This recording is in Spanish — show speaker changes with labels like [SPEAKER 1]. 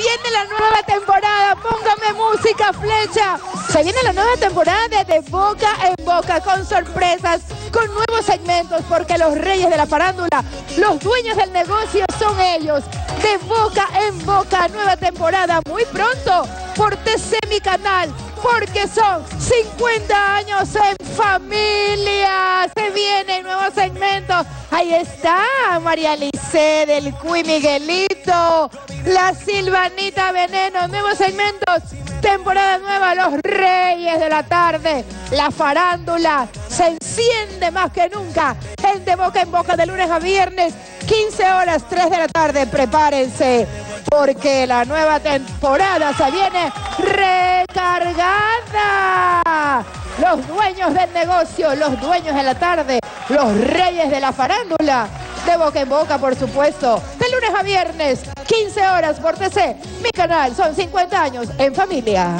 [SPEAKER 1] viene la nueva temporada. Póngame música, flecha. Se viene la nueva temporada de, de Boca en Boca con sorpresas, con nuevos segmentos, porque los reyes de la farándula, los dueños del negocio son ellos. De Boca en Boca, nueva temporada muy pronto por TC Mi Canal, porque son 50 años en familia. Se segmentos. Ahí está María Lice del Cui Miguelito, la Silvanita Veneno, nuevos segmentos. Temporada nueva, los reyes de la tarde, la farándula se enciende más que nunca. En de boca en boca de lunes a viernes, 15 horas, 3 de la tarde. Prepárense porque la nueva temporada se viene recargada. Los dueños del negocio, los dueños de la tarde, los reyes de la farándula. De boca en boca, por supuesto. De lunes a viernes, 15 horas por TC. Mi canal son 50 años en familia.